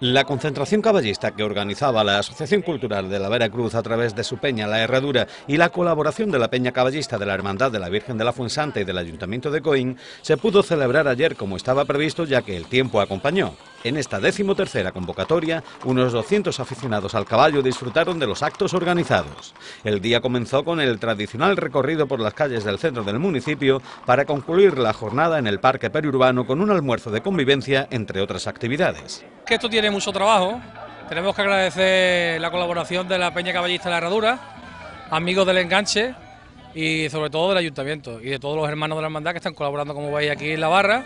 La concentración caballista que organizaba la Asociación Cultural de la Veracruz a través de su peña La Herradura y la colaboración de la Peña Caballista de la Hermandad de la Virgen de la Fuensanta y del Ayuntamiento de Coín se pudo celebrar ayer como estaba previsto ya que el tiempo acompañó. En esta decimotercera convocatoria, unos 200 aficionados al caballo disfrutaron de los actos organizados. El día comenzó con el tradicional recorrido por las calles del centro del municipio para concluir la jornada en el Parque Periurbano con un almuerzo de convivencia, entre otras actividades. Esto tiene mucho trabajo. Tenemos que agradecer la colaboración de la Peña Caballista de la Herradura, amigos del enganche y sobre todo del ayuntamiento y de todos los hermanos de la hermandad que están colaborando, como veis aquí en la barra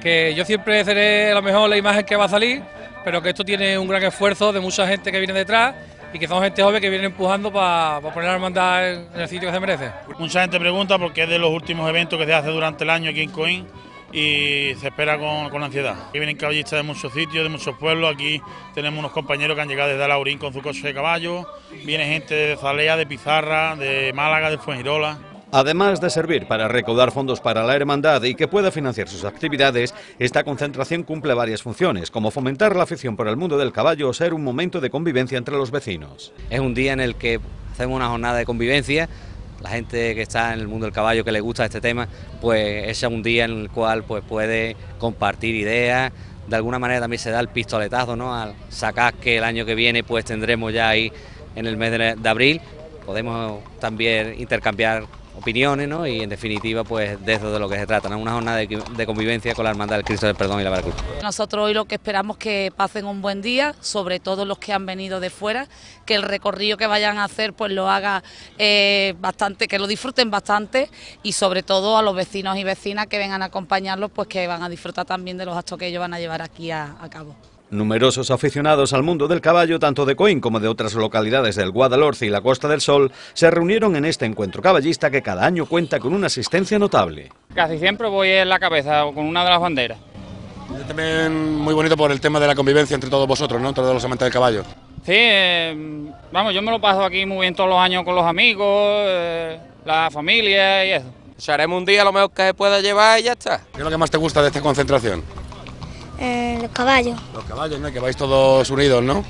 que yo siempre seré a lo mejor la imagen que va a salir, pero que esto tiene un gran esfuerzo de mucha gente que viene detrás y que son gente joven que viene empujando para poner a la hermandad en, el sitio que se merece. Mucha gente pregunta porque es de los últimos eventos que se hace durante el año aquí en Coín y se espera con, con, ansiedad. Aquí vienen caballistas de muchos sitios, de muchos pueblos. Aquí tenemos unos compañeros que han llegado desde Laurín con su coche de caballo. Viene gente de Zalea, de Pizarra, de Málaga, de Fuengirola. Además de servir para recaudar fondos para la hermandad y que pueda financiar sus actividades, esta concentración cumple varias funciones, como fomentar la afición por el mundo del caballo o ser un momento de convivencia entre los vecinos. Es un día en el que hacemos una jornada de convivencia, la gente que está en el mundo del caballo que le gusta este tema, pues es un día en el cual pues puede compartir ideas, de alguna manera también se da el pistoletazo, ¿no? Al sacar que el año que viene pues tendremos ya ahí en el mes de abril, podemos también intercambiar opiniones ¿no? y en definitiva pues de eso de lo que se trata, ¿no? una jornada de, convivencia con la Hermandad del Cristo del Perdón y la Veracruz. Nosotros hoy lo que esperamos es que pasen un buen día, sobre todo los que han venido de fuera, que el recorrido que vayan a hacer pues lo haga eh, bastante, que lo disfruten bastante y sobre todo a los vecinos y vecinas que vengan a acompañarlos pues que van a disfrutar también de los actos que ellos van a llevar aquí a cabo. Numerosos aficionados al mundo del caballo, tanto de Coín como de otras localidades del Guadalhorce y la Costa del Sol, se reunieron en este encuentro caballista que cada año cuenta con una asistencia notable. Casi siempre voy en la cabeza con una de las banderas. También muy bonito por el tema de la convivencia entre todos vosotros, ¿no? Todos los amantes del caballo. Sí, eh, vamos, yo me lo paso aquí muy bien todos los años con los amigos, eh, la familia y eso. haremos un día lo mejor que se pueda llevar y ya está. ¿Qué es lo que más te gusta de esta concentración? Eh, los caballos. Los caballos, ¿no? Que vais todos unidos, ¿no?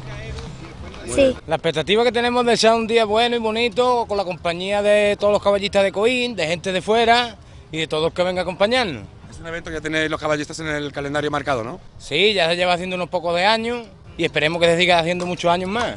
Sí. La expectativa que tenemos de ser un día bueno y bonito con la compañía de todos los caballistas de Coín, de gente de fuera y de todos que vengan a acompañarnos. Es un evento que ya tenéis los caballistas en el calendario marcado, ¿no? Sí, ya se lleva haciendo unos pocos de años y esperemos que se siga haciendo muchos años más.